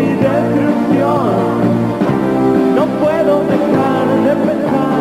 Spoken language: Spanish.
mi destrucción. No puedo dejar de pensar.